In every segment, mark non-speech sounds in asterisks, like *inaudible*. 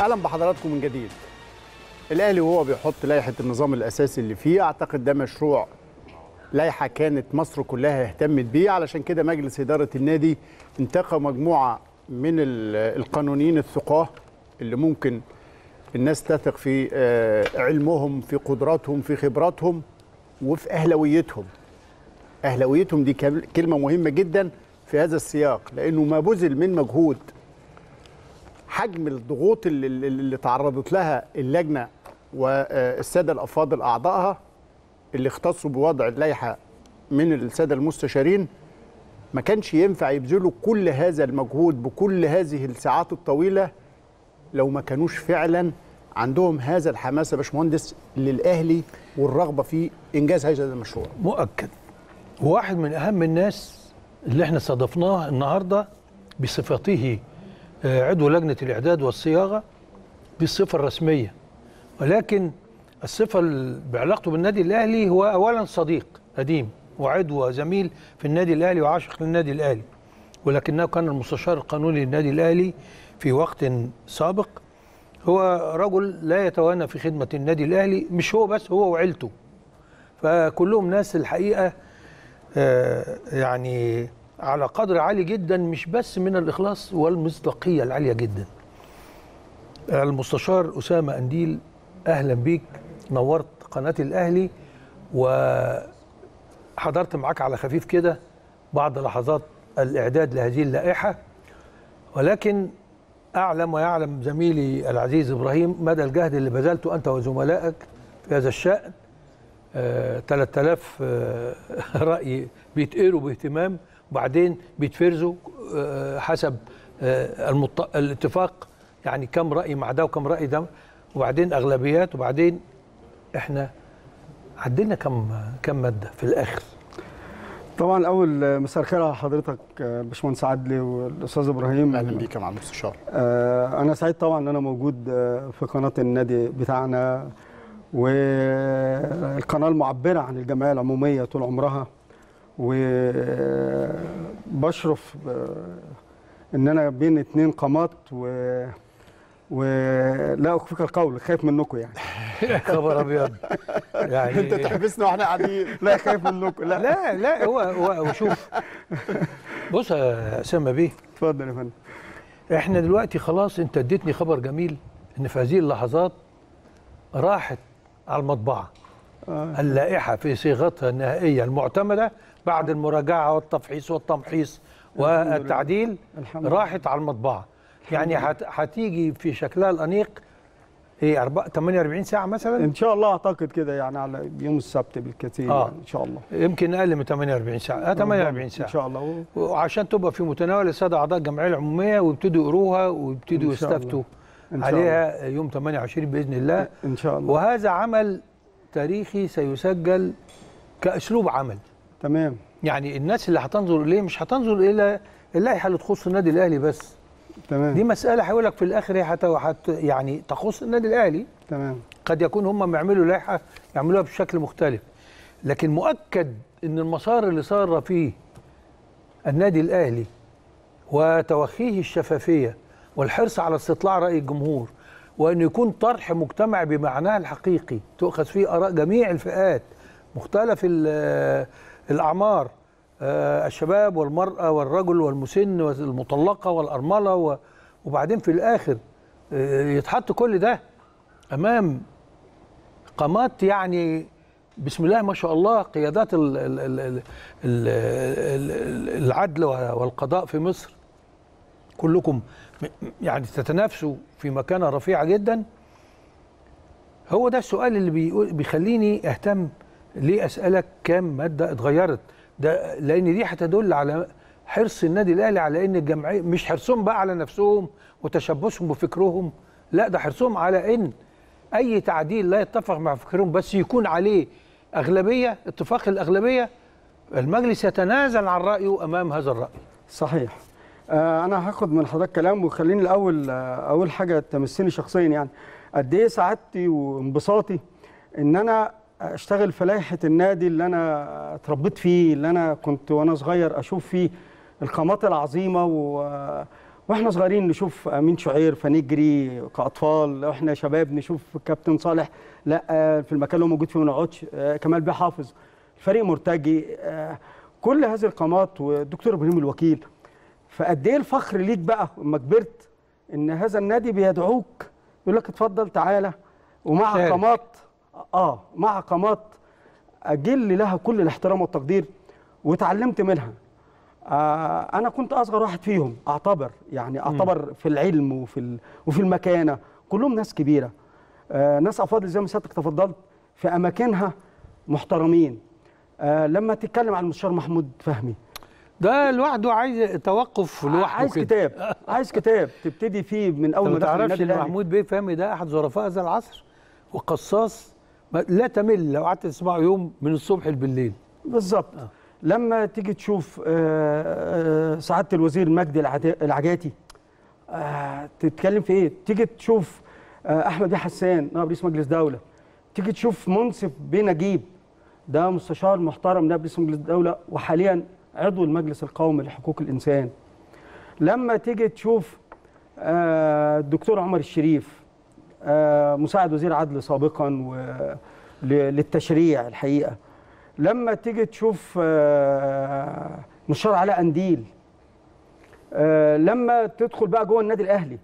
أهلا بحضراتكم من جديد. الأهلي وهو بيحط لائحة النظام الأساسي اللي فيه أعتقد ده مشروع لائحة كانت مصر كلها اهتمت بيه. علشان كده مجلس إدارة النادي انتقى مجموعة من ال- القانونيين الثقاه اللي ممكن الناس تثق في آه، علمهم في قدراتهم في خبراتهم وفي اهلويتهم اهلويتهم دي كل- كلمة مهمة جدا في هذا السياق لأنه ما بذل من مجهود حجم الضغوط اللي, اللي تعرضت لها اللجنة والسادة الأفاضل أعضائها اللي اختصوا بوضع اللائحة من السادة المستشارين ما كانش ينفع يبذلوا كل هذا المجهود بكل هذه الساعات الطويلة لو ما كانوش فعلا عندهم هذا الحماس يا باشمهندس للأهلي والرغبة في إنجاز هذا المشروع. مؤكد. واحد من أهم الناس اللي إحنا استضفناه النهارده بصفته عضو لجنة الإعداد والصياغة دي الصفه الرسمية. ولكن الصفة ال- بعلاقته بالنادي الأهلي هو اولا صديق قديم وعضو وزميل في النادي الأهلي وعاشق للنادي الأهلي. ولكنه كان المستشار القانوني للنادي الأهلي في وقت سابق. هو رجل لا يتوانى في خدمة النادي الأهلي مش هو بس هو وعيلته. فكلهم ناس الحقيقة آه، يعني على قدر عالي جدا مش بس من الإخلاص والمصداقية العالية جدا. المستشار أسامة أنديل أهلا بيك نورت قناة الأهلي وحضرت معاك على خفيف كده بعض لحظات الإعداد لهذه اللائحة. ولكن أعلم ويعلم زميلي العزيز إبراهيم مدى الجهد اللي بذلته أنت وزملائك في هذا الشأن. آه، 3000 آه، *laughs* رأي بيتقروا باهتمام. وبعدين بيتفرزوا آه، حسب آه، المط... الاتفاق. يعني كم رأي مع ده وكم رأي ده وبعدين أغلبيات وبعدين إحنا عدلنا كم كم مادة في الآخر. طبعا الأول مساء الخير على حضرتك آه، باشمهندس عدلي والأستاذ إبراهيم. أهلا بيك يا معالي المستشار آه، أنا سعيد طبعا إن أنا موجود آه، في قناة النادي بتاعنا والقناة المعبرة عن الجمعية العمومية طول عمرها. وبشرف إن أنا بين اتنين قامات و ولا أخفيك القول خايف منكم يعني. خبر أبيض. يعني أنت تحبسنا وإحنا قاعدين. لا خايف منكم. لا. لا لا هو هو شوف بص يا أسامة بيه. اتفضل يا فندم. إحنا دلوقتي خلاص أنت اديتني خبر جميل إن في هذه اللحظات راحت على المطبعة. آه. اللائحة في صيغتها النهائية المعتمدة بعد المراجعة والتفحيص والتمحيص. والتعديل الحمد لله. راحت على المطبعة يعني هت- هتيجي في شكلها الأنيق إيه أربعة- 48 ساعة مثلا إن شاء الله أعتقد كده يعني على يوم السبت بالكثير آه. يعني إن شاء الله يمكن أقل من 48 ساعة آه 48 ساعة إن شاء الله وعشان تبقى في متناول السادة أعضاء الجمعية العمومية ويبتدوا يقروها ويبتدوا. يستفتوا شاء الله. عليها يوم 28 بإذن الله إن شاء الله وهذا عمل تاريخي سيسجل كأسلوب عمل تمام. يعني الناس اللي هتنظر إليه مش هتنظر إلى اللائحة اللي تخص النادي الأهلي بس. تمام. دي مسألة هيقول لك في الآخر هي حت... حت... يعني تخص النادي الأهلي. تمام. قد يكون هم بيعملوا لائحة يعملوها بشكل مختلف. لكن مؤكد إن المسار اللي صار فيه النادي الأهلي وتوخيه الشفافية والحرص على استطلاع رأي الجمهور وان يكون طرح مجتمع بمعناه الحقيقي تؤخذ فيه آراء جميع الفئات مختلف ال- الأعمار آه، الشباب والمرأة والرجل والمسن والمطلقة والأرملة و- وبعدين في الآخر آه، يتحط كل ده أمام قامات يعني بسم الله ما شاء الله قيادات ال- ال- ال- ال- ال- ال- العدل والقضاء في مصر. كلكم يعني تتنافسوا في مكانة رفيعة جدا. هو ده السؤال اللي بيخليني أهتم ليه أسألك كام مادة اتغيرت؟ ده لأن دي هتدل على حرص النادي الأهلي على إن الجمعيه مش حرصهم بقى على نفسهم وتشبثهم بفكرهم لا ده حرصهم على إن أي تعديل لا يتفق مع فكرهم بس يكون عليه أغلبية اتفاق الأغلبية المجلس يتنازل عن رأيه أمام هذا الرأي. صحيح. آه أنا هاخد من حضرتك كلام وخليني الأول آه أول حاجة تمسني شخصيا يعني. قد إيه سعادتي وانبساطي إن أنا أشتغل في لائحة النادي اللي أنا اتربيت فيه اللي أنا كنت وأنا صغير أشوف فيه القامات العظيمة و وإحنا صغيرين نشوف أمين شعير فنجري كأطفال وإحنا شباب نشوف كابتن صالح لا في المكان اللي هو موجود فيه ما نقعدش كمال بيه حافظ فريق مرتجي كل هذه القامات والدكتور إبراهيم الوكيل فقد إيه الفخر ليك بقى لما كبرت إن هذا النادي بيدعوك يقول لك اتفضل تعالى ومع. قامات آه مع قامات أجل لها كل الاحترام والتقدير وتعلمت منها. آه أنا كنت أصغر واحد فيهم أعتبر يعني أعتبر في العلم وفي وفي المكانة. كلهم ناس كبيرة. آه ناس أفاضل زي ما سيادتك تفضلت في أماكنها محترمين. آه لما تتكلم عن المستشار محمود فهمي. ده لوحده عايز توقف لوحده عايز كده. كتاب *laughs* عايز كتاب تبتدي فيه من أول ما دخل تعرفش النادي الأهلي. محمود بيه فهمي ده أحد ظرفاء هذا العصر وقصاص لا تمل لو قعدت تسمعه يوم من الصبح بالليل بالظبط. لما تيجي تشوف آه، آه، سعادة الوزير مجدي العجاتي آه، تتكلم في إيه؟ تيجي تشوف آه، أحمد حسان نائب رئيس مجلس دولة. تيجي تشوف منصف بيه نجيب. ده مستشار محترم نائب رئيس مجلس الدولة وحاليا عضو المجلس القومي لحقوق الإنسان. لما تيجي تشوف آه، الدكتور عمر الشريف آه، مساعد وزير عدل سابقا و- للتشريع الحقيقة. لما تيجي تشوف آه، مستشار علاء قنديل آه، لما تدخل بقى جوه النادي الأهلي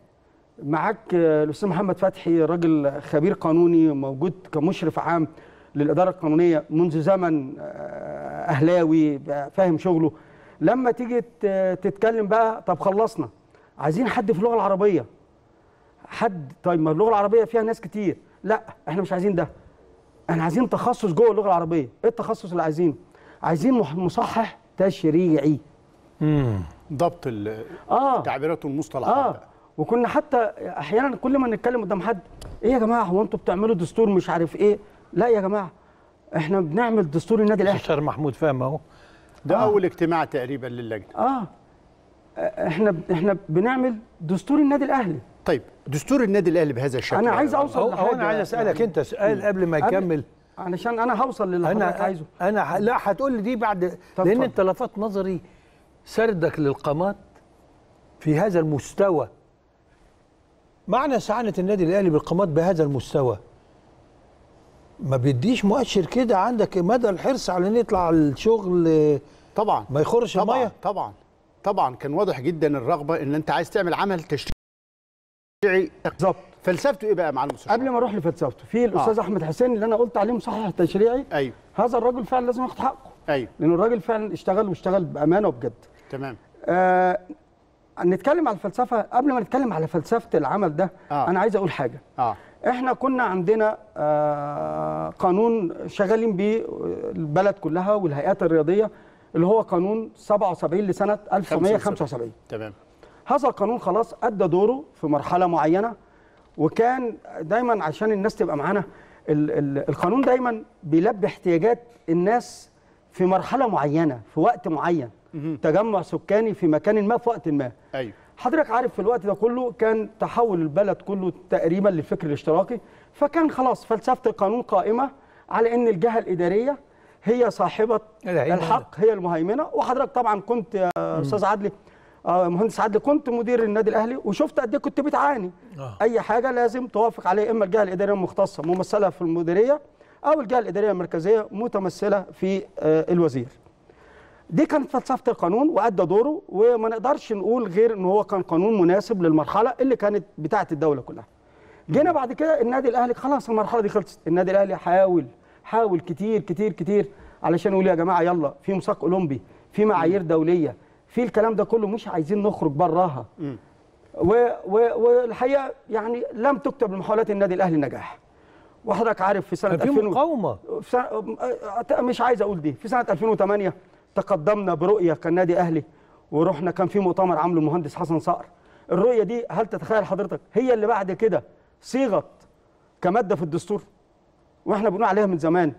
معاك آه، الأستاذ محمد فتحي راجل خبير قانوني موجود كمشرف عام للإدارة القانونية منذ زمن آه، أهلاوي فاهم شغله. لما تيجي تتكلم بقى طب خلصنا. عايزين حد في اللغة العربية. حد طيب ما اللغة العربية فيها ناس كتير. لا إحنا مش عايزين ده. إحنا عايزين تخصص جوه اللغة العربية. إيه التخصص اللي عايزينه؟ عايزين مصحح تشريعي. امم ضبط ال- آه. التعبيرات والمصطلحات آه. بقى. وكنا حتى أحيانا كل ما نتكلم قدام حد إيه يا جماعة هو أنتوا بتعملوا دستور مش عارف إيه؟ لا يا جماعة إحنا بنعمل دستور النادي الأهلي. مستشار محمود فهمي أهو. ده آه. أول اجتماع تقريبا للجنة. آه. إحنا إحنا بنعمل دستور النادي الأهلي. طيب دستور النادي الأهلي بهذا الشكل. أنا يا عايز هو, هو أنا عايز أسألك. أنت سؤال قبل ما يكمل علشان أنا هوصل للي حضرتك أنا عايزه. أنا ح- لا هتقول لي دي بعد طب لأن. أنت لفت نظري سردك للقامات في هذا المستوى. معنى سعادة النادي الأهلي بالقامات بهذا المستوى. ما بيديش مؤشر كده عندك مدى الحرص على إن يطلع الشغل طبعا. ما يخرش طبعا. المية؟ طبعا. طبعا. كان واضح جدا الرغبة إن أنت عايز تعمل عمل تشريعي بالظبط. فلسفته إيه بقى مع المستشار قبل ما أروح لفلسفته في الأستاذ آه. أحمد حسين اللي أنا قلت عليه مصحح تشريعي أيوه. هذا الراجل فعلا لازم ياخد حقه. أيوه. لأن الراجل فعلا اشتغل واشتغل بأمانة وبجد. تمام. آه نتكلم على الفلسفة. قبل ما نتكلم على فلسفة العمل ده آه. أنا عايز أقول حاجة. آه. إحنا كنا عندنا آه قانون شغالين بيه البلد كلها والهيئات الرياضية اللي هو قانون 77 لسنة 1975 تمام. هذا القانون خلاص أدى دوره في مرحلة معينة وكان دايما عشان الناس تبقى معانا ال- ال- القانون دايما بيلبي احتياجات الناس في مرحلة معينة في وقت معين. تجمع سكاني في مكان ما في وقت ما. أيوه. حضرتك عارف في الوقت ده كله كان تحول البلد كله تقريبا للفكر الاشتراكي فكان خلاص فلسفة القانون قائمة على إن الجهة الإدارية هي صاحبة. الحق هي المهيمنة. وحضرتك طبعا كنت يا أستاذ عدلي آه، مهندس عدلي كنت مدير النادي الأهلي وشفت قد إيه كنت بتعاني آه. أي حاجة لازم توافق عليها إما الجهة الإدارية المختصة ممثلة في المديرية أو الجهة الإدارية المركزية متمثلة في آه، الوزير دي كانت فلسفة القانون وأدى دوره وما نقدرش نقول غير إن هو كان قانون مناسب للمرحلة اللي كانت بتاعة الدولة كلها. جينا بعد كده النادي الأهلي خلاص المرحلة دي خلصت، النادي الأهلي حاول حاول كتير كتير كتير علشان يقول يا جماعة يلا في مساق أولمبي، في معايير دولية، في الكلام ده كله مش عايزين نخرج براها. و- و- والحقيقة يعني لم تكتب لمحاولات النادي الأهلي نجاح. وحضرتك عارف في سنة كان في 2000 و- مقاومة. في سنة مش عايز أقول دي. في سنة 2008 تقدمنا برؤية كنادي أهلي ورحنا كان في مؤتمر عامله المهندس حسن صقر. الرؤية دي هل تتخيل حضرتك؟ هي اللي بعد كده صيغت كمادة في الدستور. وإحنا بنقول عليها من زمان.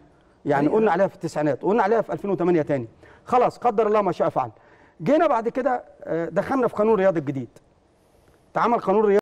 يعني قلنا عليها في التسعينات وقلنا عليها في 2008 تاني. خلاص قدر الله ما شاء فعل. جينا بعد كده آه، دخلنا في قانون الرياضه الجديد. اتعمل قانون رياضي